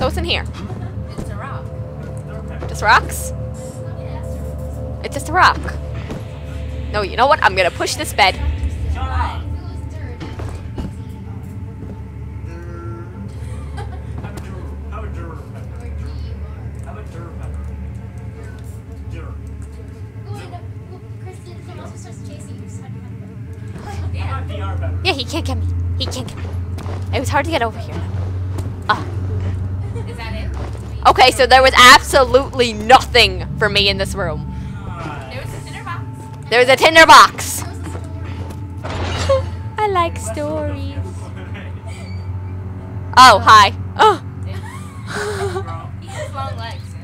So what's in here? It's a rock. Just rocks? Yes. It's just a rock. No, you know what? I'm gonna push this bed. Why? Have a dur- have a dur pepper. Have a dur pepper. Dur. Yeah. Not DR pepper. Yeah, he can't get me. He can't get me. It was hard to get over here. Ah. It? Okay, so there was absolutely nothing for me in this room. There was a dinner box. There was a tinder box. I like stories. Oh, hi. Oh. He has long legs.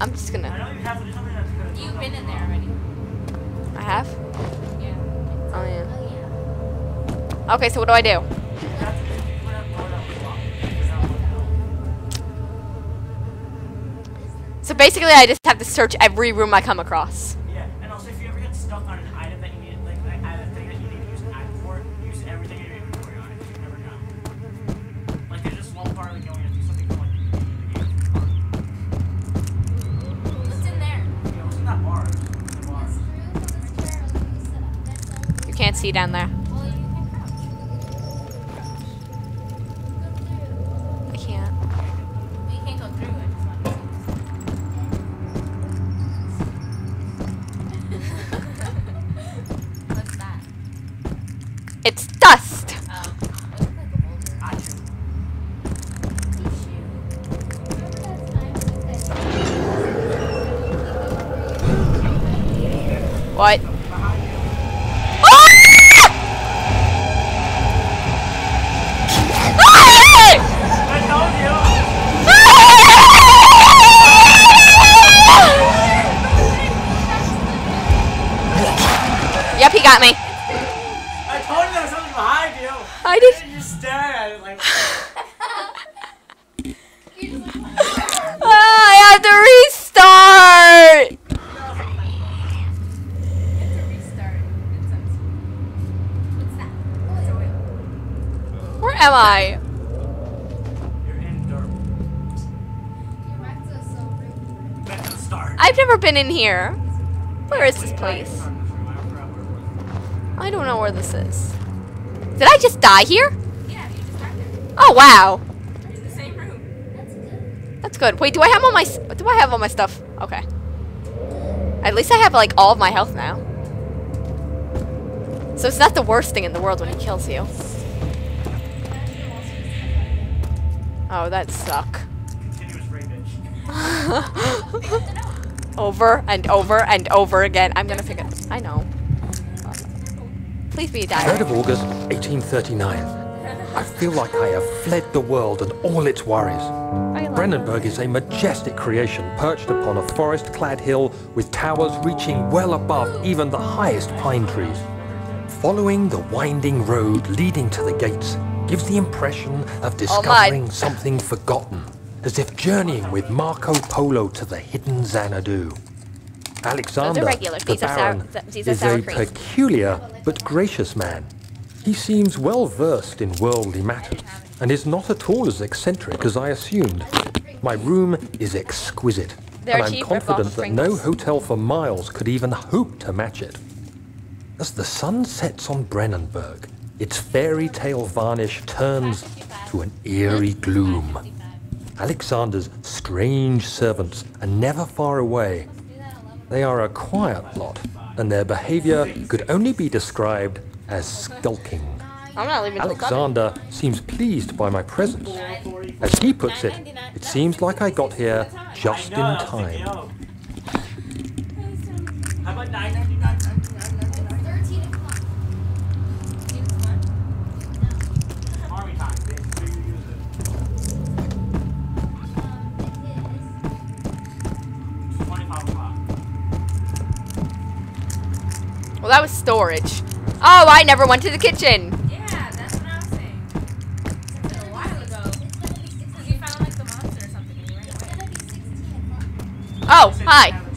I'm just gonna. you have to do something that's good. You've been in there already. I have? Yeah. Oh, yeah. Oh, okay, so what do I do? Basically, I just have to search every room I come across. Yeah, and also if you ever get stuck on an item that you need, like, like a thing that you need to use an item for, use everything in your inventory on it. 'cause You never know. Like there's just one part of the game where you have to do something from like the beginning of the game. What's in there? Yeah, what's in that bar? The bar. You can't see down there. It's dust. What? Ah! Yep, he got me. I told you there was something behind you. I did. And you stare at it like. Ah, I have to restart. It's a restart. It's empty. What's that? It's oil. Where am I? I've never been in here. Where is this place? I don't know where this is. Did I just die here? Oh wow, You're in the same room. That's good. Wait, do I have all my s- do I have all my stuff? Okay. At least I have like all of my health now. So it's not the worst thing in the world when he kills you. Oh, that suck. Over and over and over again. I'm gonna pick it. I know. Please be a 3rd of August, 1839. I feel like I have fled the world and all its worries. Brennenburg is a majestic creation perched upon a forest-clad hill with towers reaching well above even the highest pine trees. Following the winding road leading to the gates gives the impression of discovering something forgotten, as if journeying with Marco Polo to the hidden Xanadu. Alexander, the sour- Baron, are is a peculiar but gracious man. He seems well versed in worldly matters and is not at all as eccentric as I assumed. My room is exquisite, They're and I'm confident that no hotel for miles could even hope to match it. As the sun sets on Brennenburg, its fairy tale varnish turns to an eerie gloom. Alexander's strange servants are never far away. They are a quiet lot, and their behavior could only be described as skulking. I'm not leaving till seven. Alexander seems pleased by my presence. As he puts it, it seems like I got here just in time. How about 999? Army time. They, they use it. It's 25 o'clock. Well, that was storage. Oh, I never went to the kitchen. Yeah, that's what I was saying. It's a while ago. Because you found like the monster or something and you ran away. Oh, hi.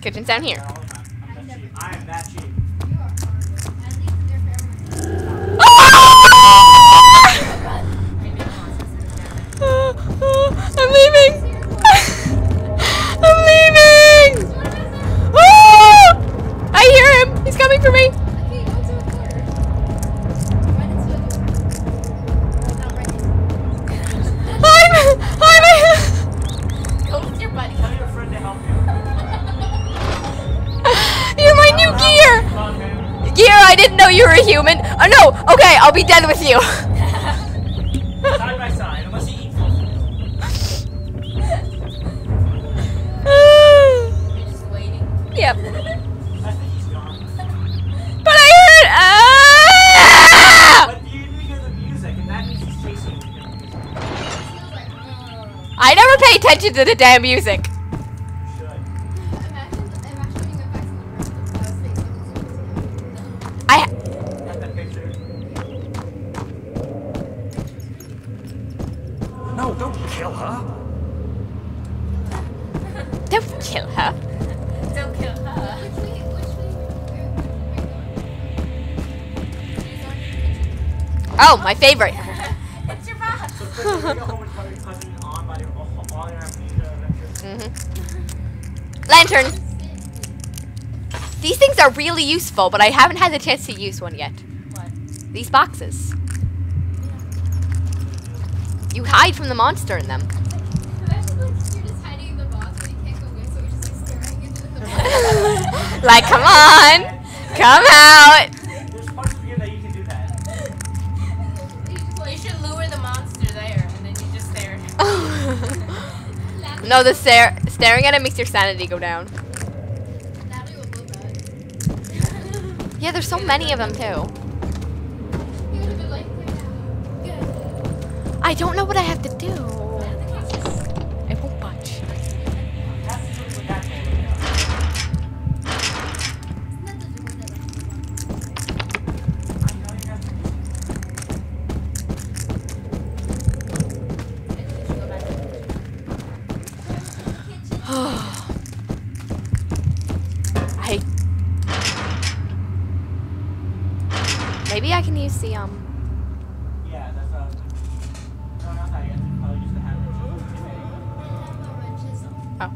Kitchen's down here. Know you were a human. Oh no. Okay, I'll be dead with you. Side by side, unless you eat. You're just waiting. yep. I think he's gone. But I heard. Ah! But you didn't hear the music, and that means he's chasing you. because of the music. Feels like. I never pay attention to the damn music. Oh, my favorite. It's your box. So, Chris, you're gonna go home and tell your cousin on by your, all your amnesia adventures. hmm Lantern. These things are really useful, but I haven't had the chance to use one yet. What? These boxes. You hide from the monster in them. Like come on! Come hiding in no, the stare staring at it makes your sanity go down. Yeah, there's so many of them too. I don't know what I have to do. I can use the um. Yeah, that's what I was No, not that yet. I'll use the hammer. I have a red chisel. Oh,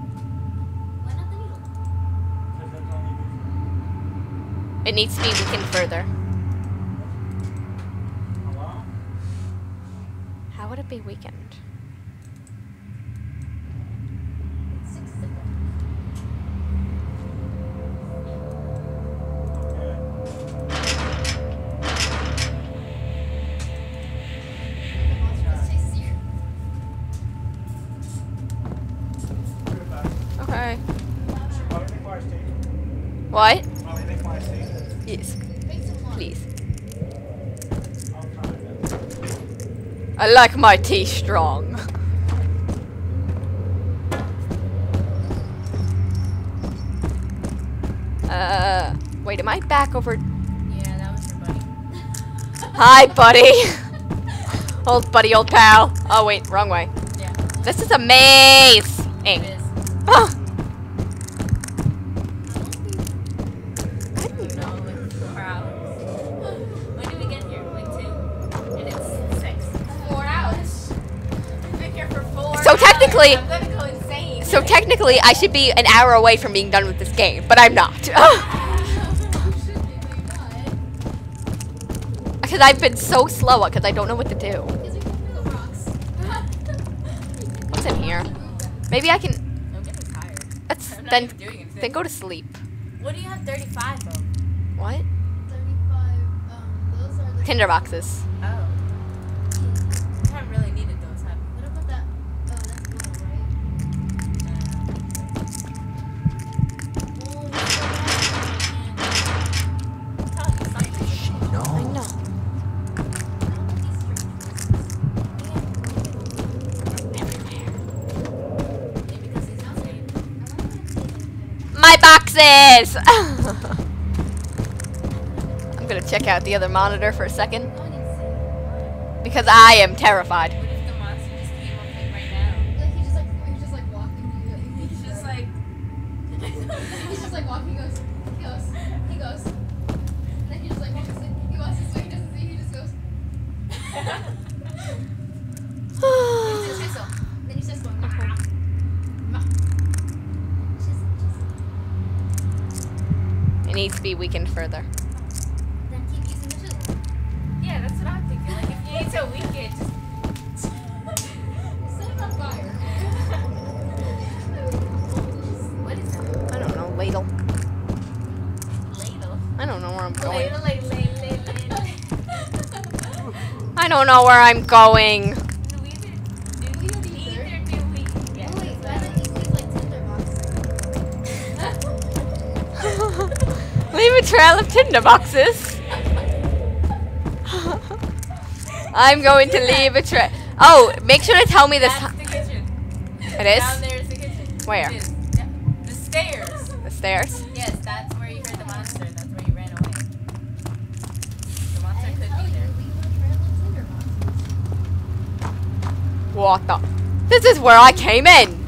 Why not the needle? Because that's only good it needs to be weakened further. Hello? How would it be weakened? What? Probably make fire. Yes, Make some more. please. I'll try that. I like my tea strong. Uh, wait, am I back over? Yeah, that was your buddy. Hi, buddy. old buddy, old pal. Oh wait, wrong way. Yeah, This is a maze. it Oh, technically- I'm gonna go insane. so technically, I should be an hour away from being done with this game, but I'm not. Because I've been so slow, because I don't know what to do. What's in here? Maybe I can. I'm getting tired. Let's I'm not then then go to sleep. What do you have 35 of? What? um, Tinder boxes. Boxes. I'm gonna check out the other monitor for a second because I am terrified. Needs to be weakened further. Then keep using the chisel. Yeah, that's what I'm thinking. Like, if you need to weaken just Set it on fire. what is that? I don't know, ladle. Ladle. I don't know where I'm going. Ladle, ladle, ladle, ladle, ladle. I don't know where I'm going. Trail of tinder boxes. I'm going to leave a trail. Oh, make sure to tell me this. That's the kitchen. It is? Down there is the kitchen. Where? The stairs. The stairs. Yes, that's where you heard the monster. That's where you ran away. The monster could be there. leave a trail of tinder boxes. What the? This is where I came in.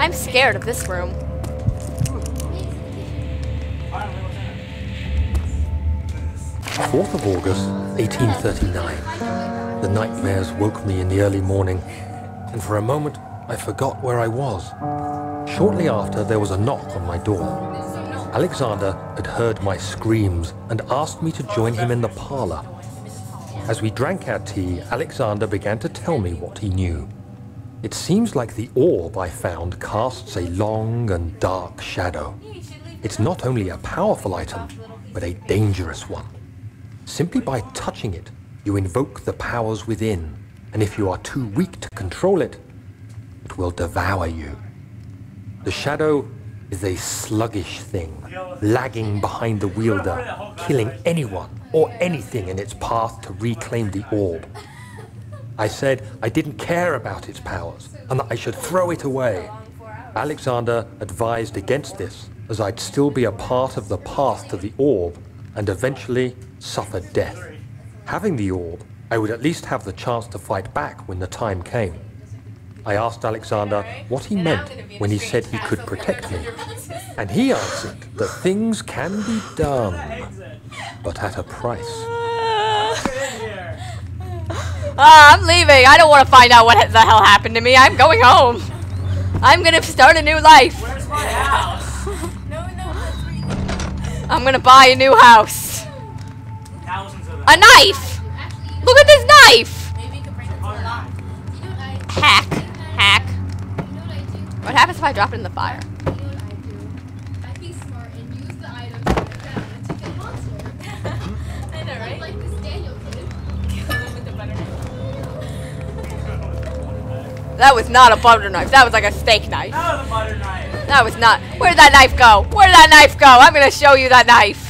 I'm scared of this room. 4th of August, 1839. The nightmares woke me in the early morning, and for a moment I forgot where I was. Shortly after, there was a knock on my door. Alexander had heard my screams and asked me to join him in the parlor. As we drank our tea, Alexander began to tell me what he knew. It seems like the orb I found casts a long and dark shadow. It's not only a powerful item, but a dangerous one. Simply by touching it, you invoke the powers within, and if you are too weak to control it, it will devour you. The shadow is a sluggish thing, lagging behind the wielder, killing anyone or anything in its path to reclaim the orb. I said I didn't care about its powers and that I should throw it away. Alexander advised against this, as I'd still be a part of the path to the orb and eventually suffer death. Having the orb, I would at least have the chance to fight back when the time came. I asked Alexander what he meant when he said he could protect me, and he answered that things can be done, but at a price. Get. Ah, I'm leaving. I don't want to find out what the hell happened to me. I'm going home. I'm gonna start a new life. Where's my house? No, no, that's where I'm gonna buy a new house. Thousands of. A knife. Actually, Look at this knife. Maybe you could bring it to the lock. you know what I Hack. Hack. You know what I do? What happens if I drop it in the fire? That was not a butter knife. That was like a steak knife. That was a butter knife. That was not. Where'd that knife go? Where'd that knife go? I'm gonna show you that knife.